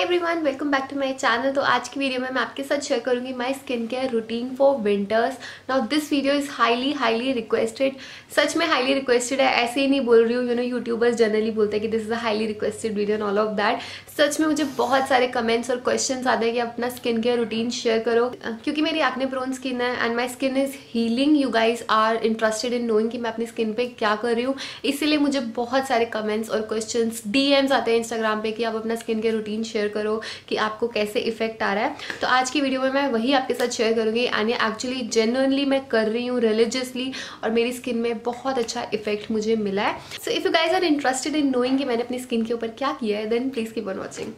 Hi everyone welcome back to my channel तो आज की वीडियो में मैं आपके साथ शेयर करूँगी my skin care routine for winters now this video is highly highly requested सच में हाईली रिक्वेस्टेड है, ऐसे ही नहीं बोल रही हूँ यू नो यूट्यूबर्स जनरली बोलते हैं कि this is a highly requested video all of that सच में मुझे बहुत सारे कमेंट्स और क्वेश्चन आते हैं कि अपना स्किन केयर रूटीन शेयर करो। क्योंकि मेरी एक्ने प्रोन स्किन है and my skin is healing you guys are interested in knowing कि मैं अपनी स्किन पे क्या कर रही हूँ। इसीलिए मुझे बहुत सारे कमेंट्स और क्वेश्चन डीएम्स आते हैं इंस्टाग्राम पे कि आप अपना स्किन केयर रूटीन शेयर करो कि आपको कैसे इफ़ेक्ट आ रहा है। तो आज की वीडियो में मैं वही आपके साथ शेयर करूँगी। एंड एक्चुअली जेनुअनली मैं कर रही हूँ रिलीजियसली और मेरी स्किन में बहुत अच्छा इफ़ेक्ट मुझे मिला है। So if you guys are interested in knowing मैंने अपनी स्किन के ऊपर क्या किया है then please keep on watching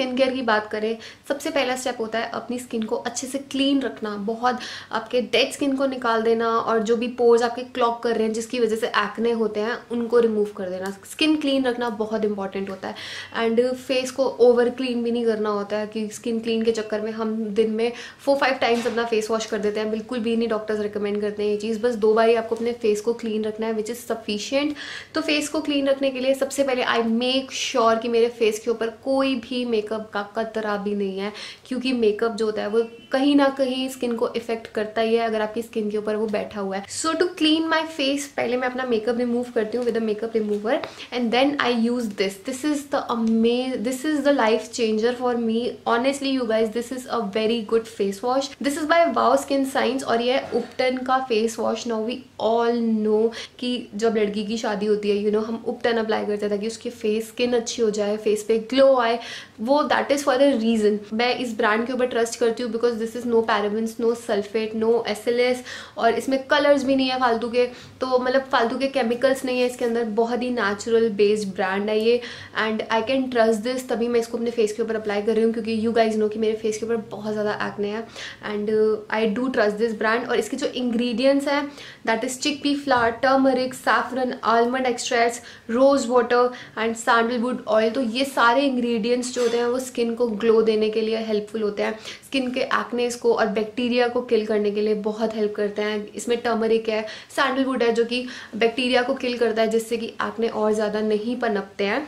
skin care की बात करें, सबसे पहला स्टेप होता है अपनी स्किन को अच्छे से क्लीन रखना, बहुत आपके डेड स्किन को निकाल देना और जो भी पोर्स आपके क्लॉक कर रहे हैं, जिसकी वजह से एक्ने होते हैं, उनको रिमूव कर देना। स्किन क्लीन रखना बहुत इंपॉर्टेंट होता है एंड फेस को ओवर क्लीन भी नहीं करना होता है कि स्किन क्लीन के चक्कर में हम दिन में फोर फाइव टाइम्स अपना फेस वॉश कर देते हैं, बिल्कुल भी नहीं डॉक्टर्स रिकमेंड करते हैं ये चीज़, बस दो बार ही आपको अपने फेस को क्लीन रखना है विच इज़ सफिशियंट तो फेस को क्लीन रखने के लिए सबसे पहले आई मेक श्योर कि मेरे फेस के ऊपर कोई भी मेकअप का कतरा भी नहीं है क्योंकि मेकअप जो होता है वो कहीं ना कहीं स्किन को इफ़ेक्ट करता ही है अगर आपकी स्किन के ऊपर वो बैठा हुआ है। So to clean my face पहले मैं अपना मेकअप रिमूव करती हूँ with a makeup remover and then I use this this is the amaze this is the life changer for me honestly you guys this is a very good face wash this is by wow skin science और ये उपटन का face wash now we all know कि जब लड़की की शादी होती है यू you नो know, हम उपटन अप्लाई करते हैं ताकि उसकी फेस स्किन अच्छी हो जाए फेस पे ग्लो आए वो that is for a reason मैं इस ब्रांड के ऊपर ट्रस्ट करती हूँ because this is no parabens no sulphate no S और इसमें कलर्स भी नहीं है फालतू के। तो मतलब फालतू के केमिकल्स नहीं है इसके अंदर। बहुत ही नेचुरल बेस्ड ब्रांड है ये। And I can trust this तभी मैं इसको अपने फेस के ऊपर अप्लाई कर रही हूँ क्योंकि यू गाइज़ नो कि मेरे फेस के ऊपर बहुत ज़्यादा एक्ने है। And I do trust this brand और इसके जो इंग्रेडिएंट्स हैं that is chickpea flour turmeric saffron almond extracts rose water and sandalwood oil तो ये सारे इंग्रेडिएंट्स जो होते हैं वो स्किन को ग्लो देने के लिए हेल्पफुल होते हैं। स्किन के एक्नेस को और बैक्टीरिया को किल करने के लिए बहुत हेल्प करते हैं। इसमें टर्मरिक है सैंडलवुड है जो कि बैक्टीरिया को किल करता है जिससे कि एक्ने और ज़्यादा नहीं पनपते हैं।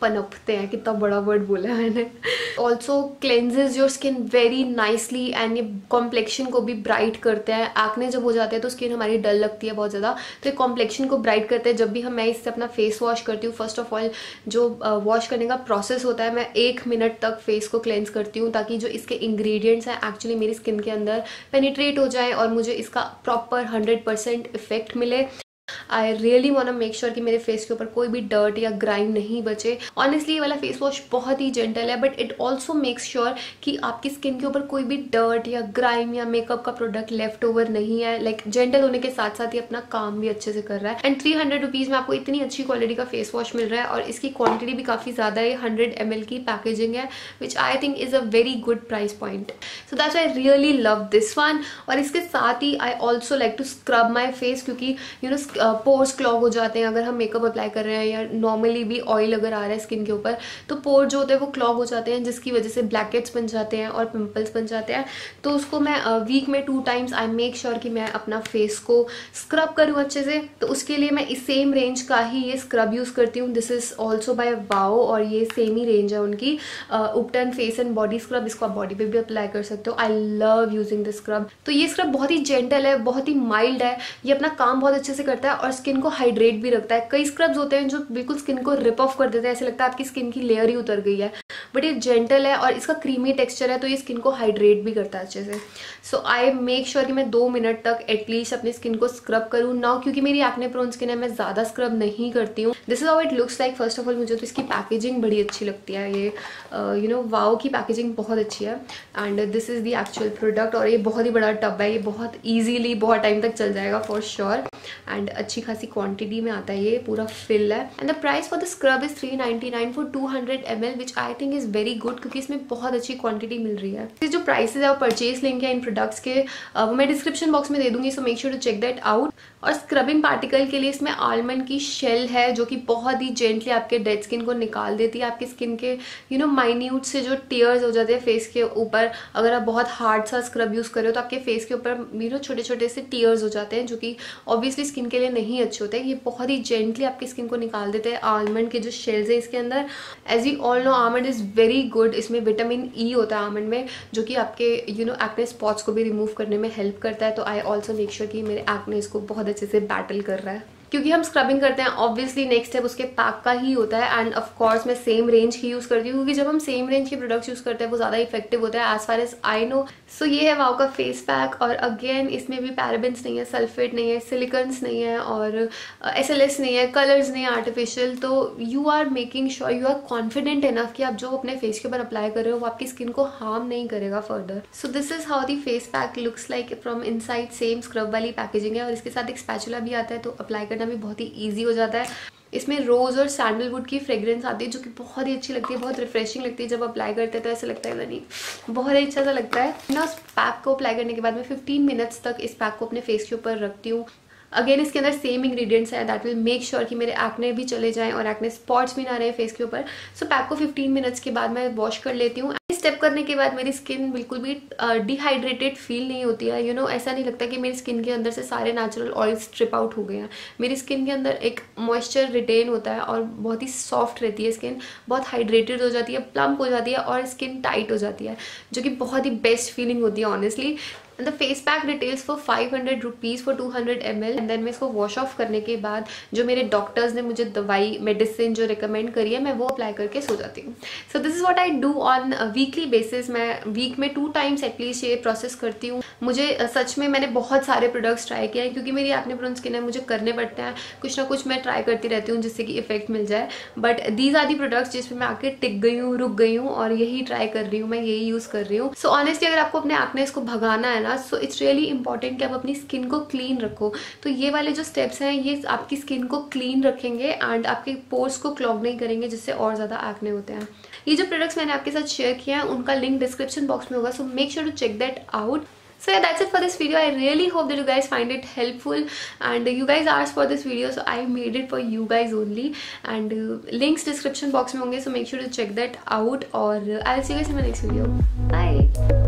पनपते हैं, कितना बड़ा वर्ड बोला है मैंने। Also cleanses your skin very nicely and ये कॉम्प्लेक्शन को भी ब्राइट करते हैं। एक्ने जब हो जाते हैं तो स्किन हमारी डल लगती है बहुत ज़्यादा। तो ये कॉम्प्लेक्शन को ब्राइट करते हैं। जब भी हम मैं इससे अपना फेस वॉश करती हूँ फ़र्स्ट ऑफ़ ऑल जो वॉश करने का प्रोसेस होता है, मैं एक मिनट तक फेस को क्लेंज करती हूँ, ताकि जो इसके इंग्रेडिएंट्स हैं एक्चुअली मेरी स्किन के अंदर पेनिट्रेट हो जाए और मुझे इसका प्रॉपर हंड्रेड परसेंट इफ़ेक्ट मिले। I really want make sure कि मेरे फेस के ऊपर कोई भी डर्ट या ग्राइम नहीं बचे। ऑनेस्टली ये वाला फेस वॉश बहुत ही जेंटल है but it also makes sure कि आपकी स्किन के ऊपर कोई भी डर्ट या ग्राइम या मेकअप का प्रोडक्ट लेफ़्ट ओवर नहीं है। लाइक like, जेंटल होने के साथ साथ ही अपना काम भी अच्छे से कर रहा है। एंड थ्री हंड्रेड रुपीज़ में आपको इतनी अच्छी क्वालिटी का फेस वॉश मिल रहा है और इसकी क्वांटिटी भी काफ़ी ज़्यादा है। हंड्रेड एम की पैकेजिंग है which I think is a very good price point so that's I really love this one और इसके साथ ही I also like to scrub my face क्योंकि यू नो पोर्स क्लॉग हो जाते हैं, अगर हम मेकअप अप्लाई कर रहे हैं या नॉर्मली भी ऑयल अगर आ रहा है स्किन के ऊपर तो पोर जो होते हैं वो क्लॉग हो जाते हैं, जिसकी वजह से ब्लैकेट्स बन जाते हैं और पिम्पल्स बन जाते हैं। तो उसको मैं वीक में two times I make sure कि मैं अपना फेस को स्क्रब करूँ अच्छे से। तो उसके लिए मैं इस सेम रेंज का ही ये स्क्रब यूज़ करती हूँ। This is also by wow और ये सेम ही रेंज है उनकी। Ubtan face and body scrub इसको आप बॉडी पे भी अप्लाई कर सकते हो। I love using this scrub तो ये स्क्रब बहुत ही जेंटल है, बहुत ही माइल्ड है। ये अपना काम बहुत अच्छे से करता है और स्किन को हाइड्रेट भी रखता है। कई स्क्रब्स होते हैं जो बिल्कुल स्किन को रिप ऑफ़ कर देते हैं। ऐसे लगता है आपकी स्किन की लेयर ही उतर गई है। बट ये जेंटल है और इसका क्रीमी टेक्सचर है तो ये स्किन को हाइड्रेट भी करता है अच्छे से। सो आई मेक श्योर कि मैं दो मिनट तक एटलीस्ट अपनी स्किन को स्क्रब करूँ। ना क्योंकि मेरी एक्ने प्रोन स्किन है, मैं ज़्यादा स्क्रब नहीं करती हूँ। This is how it looks like first of all मुझे तो इसकी पैकेजिंग बड़ी अच्छी लगती है। ये यू नो वाओ की पैकेजिंग बहुत अच्छी है। And this is the actual product और ये बहुत ही बड़ा टब है। ये बहुत ईजीली बहुत टाइम तक चल जाएगा फॉर श्योर एंड अच्छी खासी क्वांटिटी में आता है ये, पूरा फिल है. And the price for the scrub is three ninety nine for two hundred M L which I think is very good क्योंकि इसमें बहुत अच्छी क्वांटिटी मिल रही है. जो प्राइसेज है वो परचेज लिंक है इन प्रोडक्ट्स के. वो मैं डिस्क्रिप्शन बॉक्स में दे दूँगी so make sure to check that out और स्क्रबिंग पार्टिकल के लिए इसमें आलमंड की शेल है, जो कि बहुत ही जेंटली आपके डेड स्किन को निकाल देती है, आपकी स्किन के यू नो माइन्यूट से जो टीयर्स हो जाते हैं फेस के ऊपर। अगर आप बहुत हार्ड सा स्क्रब यूज़ करो तो आपके फेस के ऊपर यू नो छोटे छोटे से टीयर्स हो जाते हैं, जो कि ऑब्वियसली स्किन के लिए नहीं अच्छे होते। ये बहुत ही जेंटली आपकी स्किन को निकाल देते हैं आलमंड के जो शेल्स है इसके अंदर। As you all know almond is very good इसमें विटामिन ई e होता है आलमंड में, जो कि आपके यू नो एक्ने स्पॉट्स को भी रिमूव करने में हेल्प करता है। तो आई ऑल्सो मेक श्योर कि मेरे एक्ने इसको बहुत अच्छे से बैटल कर रहा है। क्योंकि हम स्क्रबिंग करते हैं ऑब्वियसली नेक्स्ट स्टेप उसके पैक का ही होता है एंड ऑफ़ कोर्स मैं सेम रेंज ही यूज़ करती हूँ क्योंकि जब हम सेम रेंज के प्रोडक्ट्स यूज़ करते हैं, वो ज़्यादा इफ़ेक्टिव होता है as far as I know so ये है वाओ का फेस पैक और अगेन इसमें भी पैराबिन्स नहीं है सल्फेट नहीं है सिलिकन्स नहीं है और एस एल एस नहीं है कलर्स नहीं है आर्टिफिशियल तो you are making sure you are confident enough कि आप जो अपने फेस के ऊपर अप्लाई कर रहे हो, वो आपकी स्किन को हार्म नहीं करेगा further so this is how the face pack looks like from inside same scrub वाली पैकेजिंग है और इसके साथ एक स्पैचुला भी आता है तो अप्लाई भी बहुत ही ईजी हो जाता है। इसमें रोज़ और सैंडलवुड की फ्रेग्रेंस आती है, जो कि बहुत ही अच्छी लगती है, बहुत रिफ्रेशिंग लगती है जब अप्लाई करते हैं तो ऐसा लगता है नहीं, बहुत ही अच्छा सा लगता है। ना उस पैक को अप्लाई करने के बाद मैं 15 मिनट्स तक इस पैक को अपने फेस के ऊपर रखती हूँ। अगेन इसके अंदर सेम इंग्रेडिएंट्स है दैट विल मेक श्योर कि मेरे एक्ने भी चले जाएँ और एक्ने स्पॉट्स भी ना रहे फेस के ऊपर। सो पैक को 15 मिनट्स के बाद मैं वॉश कर लेती हूँ। स्टेप करने के बाद मेरी स्किन बिल्कुल भी डिहाइड्रेटेड फील नहीं होती है। यू you नो know, ऐसा नहीं लगता कि मेरी स्किन के अंदर से सारे नेचुरल ऑयल्स ट्रिप आउट हो गए हैं। मेरी स्किन के अंदर एक मॉइस्चर रिटेन होता है और बहुत ही सॉफ्ट रहती है स्किन बहुत हाइड्रेटेड हो जाती है प्लम्प हो जाती है और स्किन टाइट हो जाती है जो कि बहुत ही बेस्ट फीलिंग होती है honestly and the face pack details for five hundred rupees for two hundred M L and then मैं इसको वॉश ऑफ़ करने के बाद जो मेरे डॉक्टर्स ने मुझे दवाई मेडिसिन जो रिकमेंड करी है, मैं वो अप्लाई करके सो जाती हूँ। So this is what I do on weekly basis मैं वीक में टू टाइम्स एटलीस्ट ये प्रोसेस करती हूँ। मुझे सच में मैंने बहुत सारे प्रोडक्ट्स ट्राई किए हैं क्योंकि मेरी एक्ने प्रोन स्किन है, मुझे करने पड़ते हैं। कुछ ना कुछ मैं ट्राई करती रहती हूँ जिससे कि इफ़ेक्ट मिल जाए। But these are the products जिसमें मैं आके टिक गई हूँ, रुक गई हूँ और यही ट्राई कर रही हूँ, मैं यही यूज़ कर रही हूँ। सो ऑनेस्टली अगर आपको अपने एक्ने इसको भगाना है ना सो इट्स रियली इंपॉर्टेंट कि आप अपनी स्किन को क्लीन रखो तो ये वाले जो स्टेप्स हैं ये आपकी स्किन को क्लीन रखेंगे एंड आपके पोर्स को क्लॉग नहीं करेंगे जिससे और ज़्यादा एक्ने होते हैं ये जो प्रोडक्ट्स मैंने आपके साथ शेयर किया है उनका लिंक डिस्क्रिप्शन बॉक्स में होगा so make sure to check that out so yeah that's it for this video i really hope that you guys find it helpful and uh, you guys asked for this video so i made it for you guys only and uh, links description box mein honge so make sure to check that out or uh, i'll see you guys in my next video bye